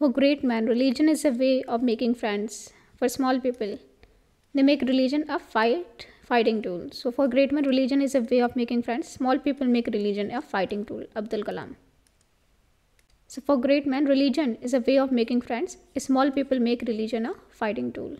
For great man, religion is a way of making friends. For small people, they make religion a fight fighting tool. So for great men, religion is a way of making friends. Small people make religion a fighting tool. Abdul Kalam. So for great men, religion is a way of making friends. Small people make religion a fighting tool.